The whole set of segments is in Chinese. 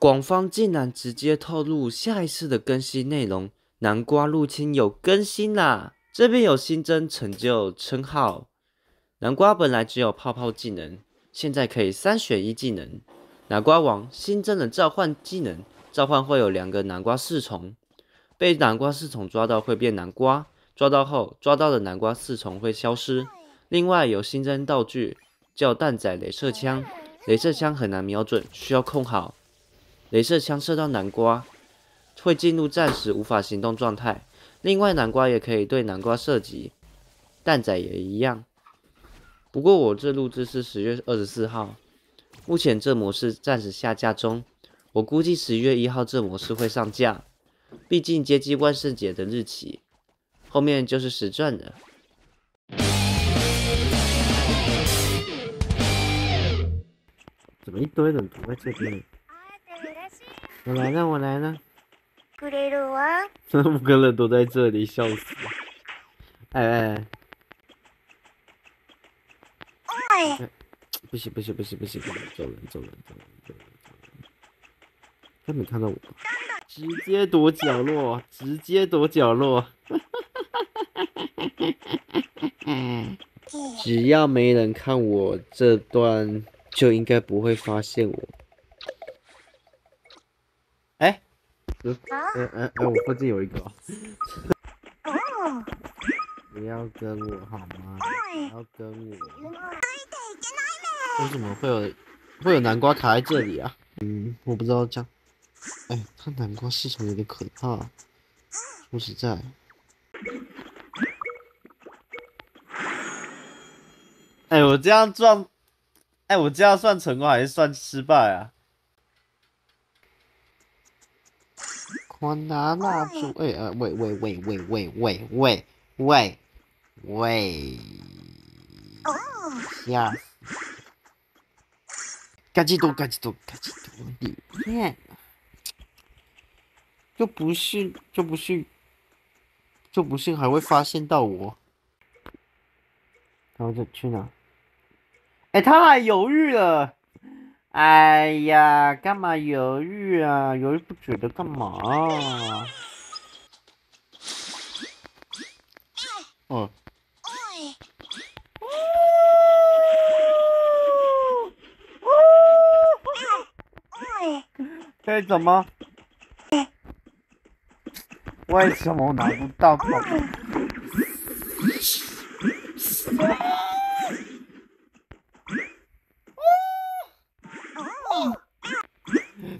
广方竟然直接透露下一次的更新内容，南瓜入侵有更新啦！这边有新增成就称号，南瓜本来只有泡泡技能，现在可以三选一技能。南瓜王新增了召唤技能，召唤会有两个南瓜侍从，被南瓜侍从抓到会变南瓜，抓到后抓到的南瓜侍从会消失。另外有新增道具叫蛋仔镭射枪，镭射枪很难瞄准，需要控好。镭射枪射到南瓜，会进入暂时无法行动状态。另外，南瓜也可以对南瓜射击，蛋仔也一样。不过我这录制是十月二十四号，目前这模式暂时下架中。我估计十一月一号这模式会上架，毕竟接近万圣节的日期，后面就是实战的。怎么一堆人堵在这边？我来了，我来了。这 五个人都在这里，笑死！哎哎哎！不行不行不行不行，走人走人走人走人走人！他没看到我，直接躲角落，直接躲角落。只要没人看我这段，就应该不会发现我。嗯嗯嗯，我附近有一个。不要跟我好吗？不要跟我。为什么会有会有南瓜卡在这里啊？嗯，我不知道这样。哎，他南瓜市场有点可怕。说实在。哎，我这样撞，哎，我这样算成功还是算失败啊？我拿蜡烛，哎呃，喂喂喂喂喂喂喂喂喂，呀！赶紧躲，赶紧躲，赶紧躲！你骗，就不信，就不信，就不信还会发现到我。然后就去哪？哎，他还犹豫了。哎呀，干嘛犹豫啊？犹豫不决的干嘛？哦。可以怎么？为什么拿不到？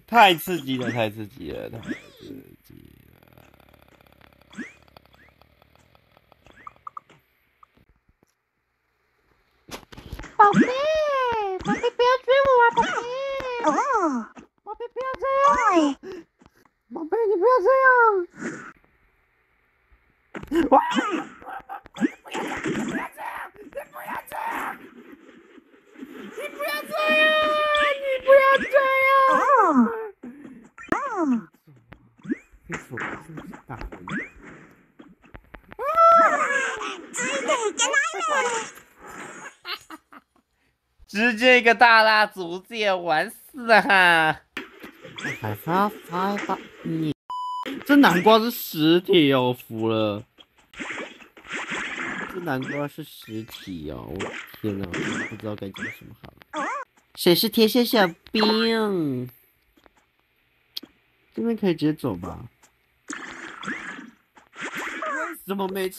太刺激了，太刺激了，太刺激了！宝贝，宝贝不要追我啊，宝贝！哦，宝贝不要这样！宝贝你不要这样！哇！你不要这样！你不要这样！你不要这样！你不要这样！你不要这样！直接一个大蜡烛，直接完事了哈！还发发发你，这南瓜是实体哦，服了！这南瓜是实体哦，我天哪，不知道该讲什么好了。谁是天线小兵？这边可以直接走吧？怎么没？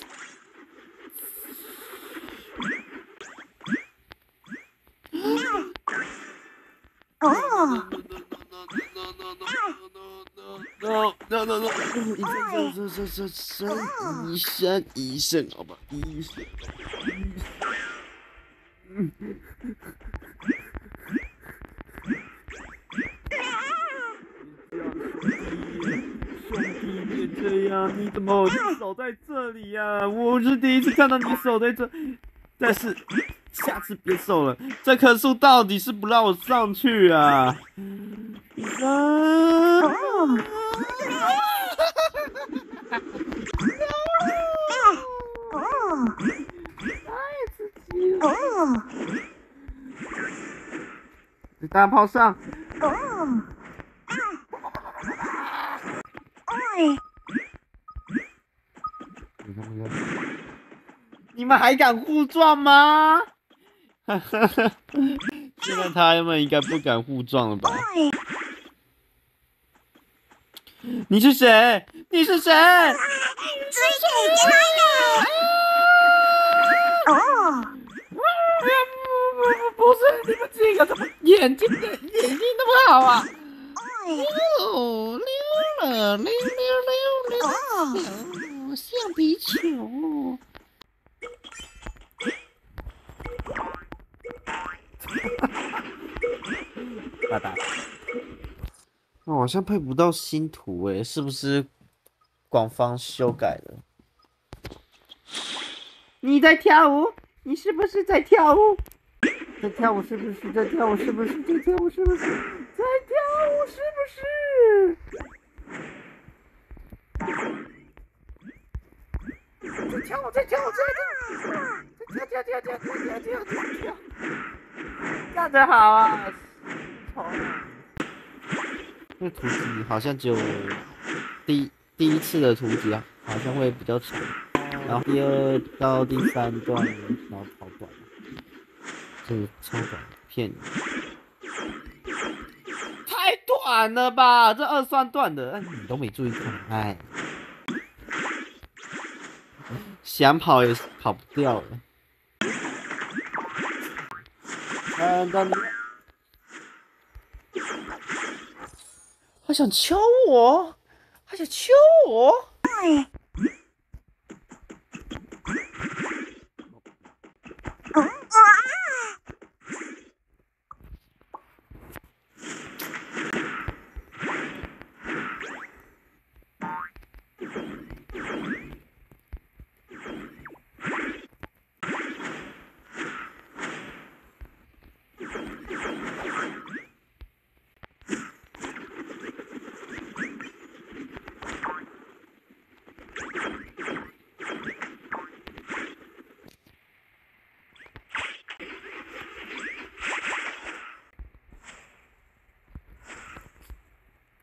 ！no no no no no no！医生，生生生生，医生医生，好吧，医生。这样！你怎么守在这里呀？我是第一次看到你守在这，但是。下次别守了，这棵树到底是不让我上去啊！啊！大炮上。你们还敢互撞吗？现在他们应该不敢互撞了吧？你是谁？你是谁？眼睛的眼睛那么好啊？溜溜了溜溜溜溜，橡皮球。拜拜。我好像配不到新图诶，是不是官方修改了？你在跳舞？你是不是在跳舞？在跳舞是不是？在跳舞是不是？在跳舞是不是？在跳舞是不是？在跳舞，在跳舞，在跳，在跳跳跳跳跳跳跳跳，干得好啊！这图集好像只有第第一次的图集啊，好像会比较长，然后第二到第三段然后，这个超短骗你，太短了吧？这二三段的，你都没注意看，哎，想跑也跑不掉了。嗯，等。他想敲我，他想敲我。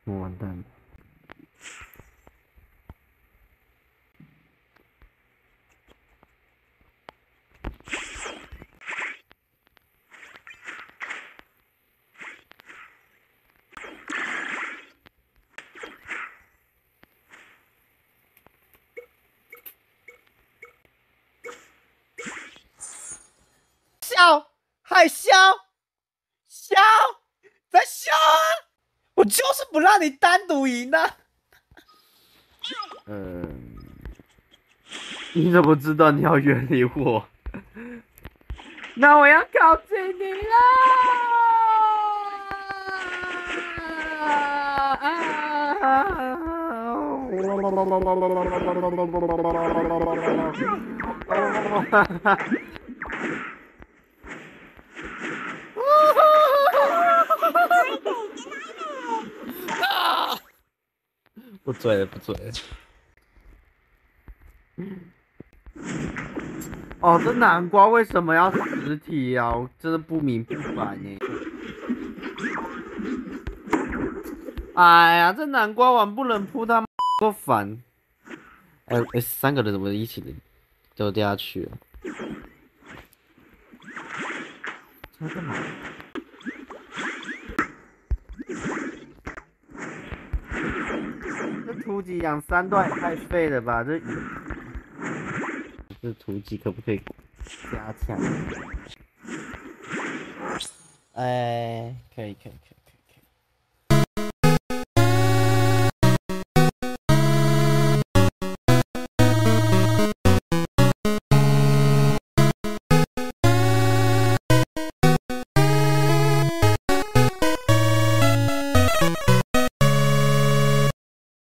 我完蛋了。笑，还笑，笑，在笑啊！我就是不让你单独赢的。嗯，你怎么知道你要远离我？那我要靠近你了。不追了，不追了。哦，这南瓜为什么要实体呀？我真的不明不白呢。哎呀，这南瓜碗不能铺，他够烦。哎哎，三个人怎么一起的都掉下去了？在干嘛？图集养三段也太废了吧！这这突击可不可以加强？哎，可以可以可以。